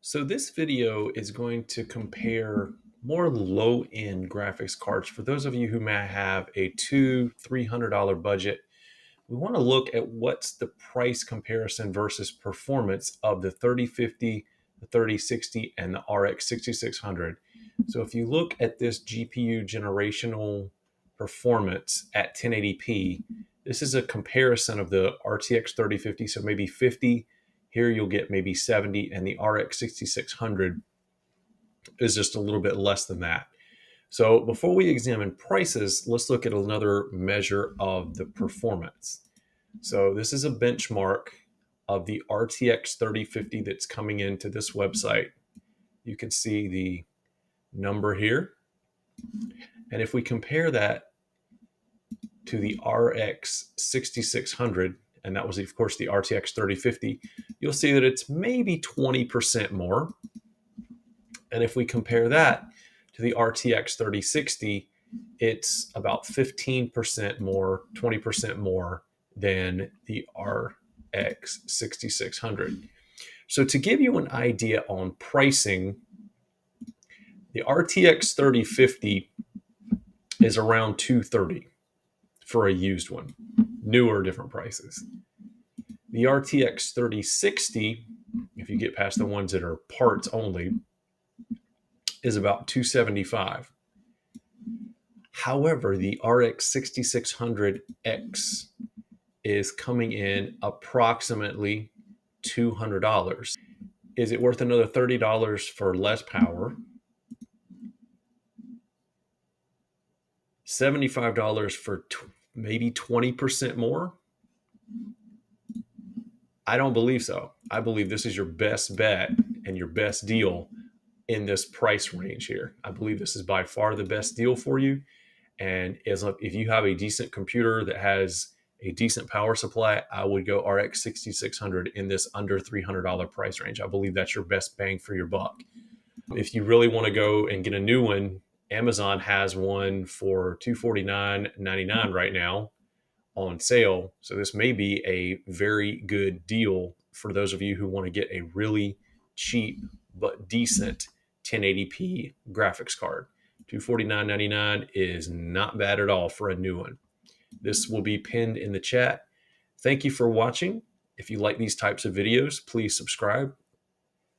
So this video is going to compare more low-end graphics cards. For those of you who may have a two, $300 budget, we want to look at what's the price comparison versus performance of the 3050, the 3060, and the RX 6600. So if you look at this GPU generational performance at 1080p, this is a comparison of the RTX 3050, so maybe 50 here you'll get maybe 70 and the RX 6600 is just a little bit less than that. So before we examine prices, let's look at another measure of the performance. So this is a benchmark of the RTX 3050 that's coming into this website. You can see the number here. And if we compare that to the RX 6600, and that was, of course, the RTX 3050, you'll see that it's maybe 20% more. And if we compare that to the RTX 3060, it's about 15% more, 20% more than the RX 6600. So to give you an idea on pricing, the RTX 3050 is around 230 for a used one newer, different prices. The RTX 3060, if you get past the ones that are parts only, is about 275. However, the RX 6600X is coming in approximately $200. Is it worth another $30 for less power? $75 for maybe 20% more? I don't believe so. I believe this is your best bet and your best deal in this price range here. I believe this is by far the best deal for you. And as if you have a decent computer that has a decent power supply, I would go RX 6600 in this under $300 price range. I believe that's your best bang for your buck. If you really want to go and get a new one, Amazon has one for $249.99 mm-hmm. right now on sale. So this may be a very good deal for those of you who want to get a really cheap but decent 1080p graphics card. $249.99 is not bad at all for a new one. This will be pinned in the chat. Thank you for watching. If you like these types of videos, please subscribe